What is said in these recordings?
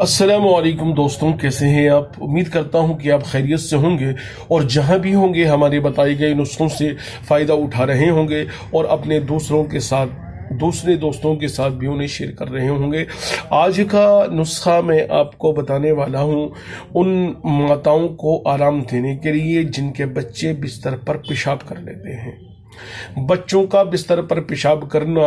السلام علیکم دوستوں، کیسے ہیں آپ؟ امید کرتا ہوں کہ آپ خیریت سے ہوں گے اور جہاں بھی ہوں گے ہمارے بتائی گئے نسخوں سے فائدہ اٹھا رہے ہوں گے اور اپنے دوسروں کے ساتھ، دوسرے دوستوں کے ساتھ بھی انہیں شیئر کر رہے ہوں گے۔ آج کا نسخہ میں آپ کو بتانے والا ہوں ان ماتاؤں کو آرام دینے کے لیے جن کے بچے بستر پر پیشاب کر لیتے ہیں۔ بچوں کا بستر پر پیشاب کرنا،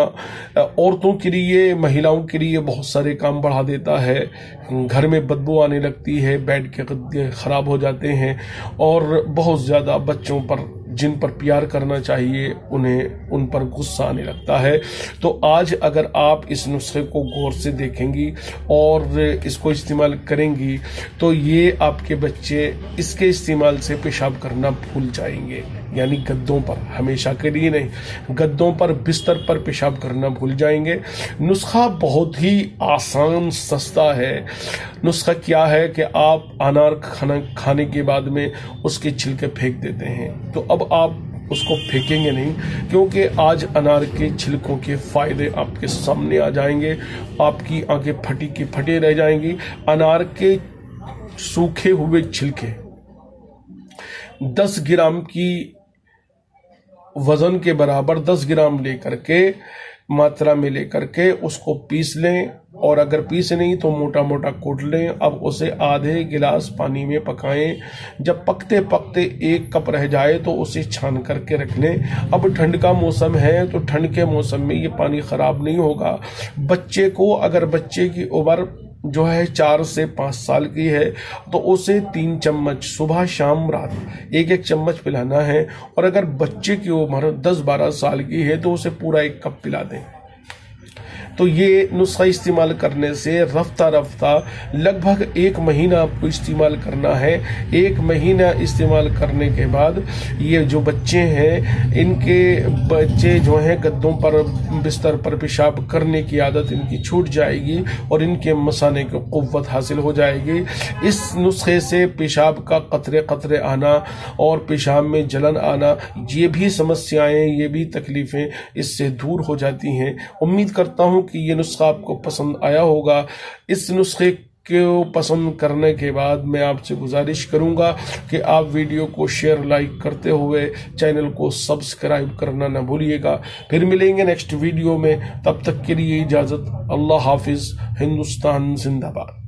عورتوں کے لیے، مہیلاؤں کے لیے بہت سارے کام بڑھا دیتا ہے۔ گھر میں بدبو آنے لگتی ہے، بیڈ کے قدے خراب ہو جاتے ہیں اور بہت زیادہ بچوں پر، جن پر پیار کرنا چاہیے، انہیں، ان پر غصہ آنے لگتا ہے۔ تو آج اگر آپ اس نسخے کو غور سے دیکھیں گی اور اس کو استعمال کریں گی، تو یہ آپ کے بچے اس کے استعمال سے پیشاب کرنا بھول جائیں گے۔ یعنی گدوں پر، ہمیشہ کے لیے نہیں، گدوں پر، بستر پر پیشاب کرنا بھول جائیں گے۔ نسخہ بہت ہی آسان، سستا ہے۔ نسخہ کیا ہے کہ آپ انار کھانے کے بعد میں اس کے چھلکے پھینک دیتے ہیں۔ تو اب آپ اس کو پھینکیں گے نہیں، کیونکہ آج انار کے چھلکوں کے فائدے آپ کے سامنے آ جائیں گے۔ آپ کی آنکھیں پھٹی کی پھٹے رہ جائیں گی۔ انار کے سوکھے ہوئے چھلکے، دس گرام کی وزن کے برابر دس گرام لے کر کے، ماترا میں لے کر کے اس کو پیس لیں۔ اور اگر پیس نہیں تو موٹا موٹا کوٹ لیں۔ اب اسے آدھے گلاس پانی میں پکائیں۔ جب پکتے پکتے ایک کپ رہ جائے تو اسے چھان کر کے رکھ لیں۔ اب ٹھنڈ کا موسم ہے تو ٹھنڈ کے موسم میں یہ پانی خراب نہیں ہوگا۔ بچے کو، اگر بچے کی عمر جو ہے چار سے پانچ سال کی ہے، تو اسے تین چمچ صبح شام رات ایک ایک چمچ پلانا ہے۔ اور اگر بچے کی عمر دس بارہ سال کی ہے، تو اسے پورا ایک کپ پلا دیں۔ تو یہ نسخہ استعمال کرنے سے رفتہ رفتہ لگ بھگ ایک مہینہ آپ کو استعمال کرنا ہے۔ ایک مہینہ استعمال کرنے کے بعد یہ جو بچے ہیں، ان کے بچے جو ہیں، گدوں پر، بستر پر پیشاب کرنے کی عادت ان کی چھوٹ جائے گی اور ان کے مسانے کو قوت حاصل ہو جائے گی۔ اس نسخے سے پیشاب کا قطرے قطرے آنا اور پیشاب میں جلن آنا، یہ بھی سمسیایں یہ بھی تکلیفیں اس سے دور ہو جاتی ہیں۔ امید کرتا ہوں کہ یہ نسخہ آپ کو پسند آیا ہوگا۔ اس نسخے کو پسند کرنے کے بعد میں آپ سے گزارش کروں گا کہ آپ ویڈیو کو شیئر، لائک کرتے ہوئے چینل کو سبسکرائب کرنا نہ بھولیے گا۔ پھر ملیں گے نیکسٹ ویڈیو میں۔ تب تک کے لیے اجازت۔ اللہ حافظ، ہندوستان زندہ باد۔